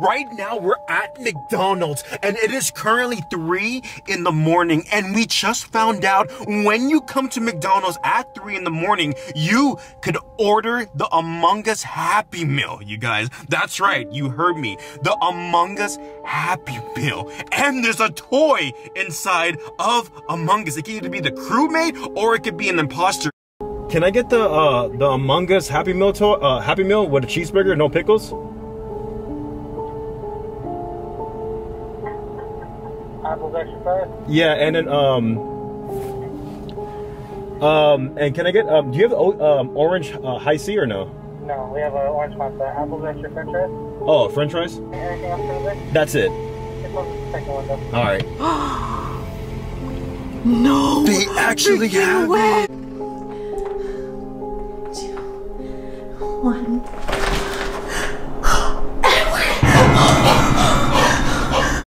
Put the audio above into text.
Right now, we're at McDonald's and it is currently 3 in the morning. And we just found out when you come to McDonald's at 3 in the morning, you could order the Among Us Happy Meal, you guys. That's right, you heard me. The Among Us Happy Meal. And there's a toy inside of Among Us. It can either be the crewmate or it could be an imposter. Can I get the uh, the Among Us Happy Meal to uh, Happy Meal with a cheeseburger, no pickles? Apples extra fries? Yeah, and then um um and can I get um do you have um orange uh, Hi-C or no? No, we have an orange pasta. Apples extra french fries? Oh, French fries. Anything else for today? That's it. It's on the second window. All right. No! They actually have way. it. One.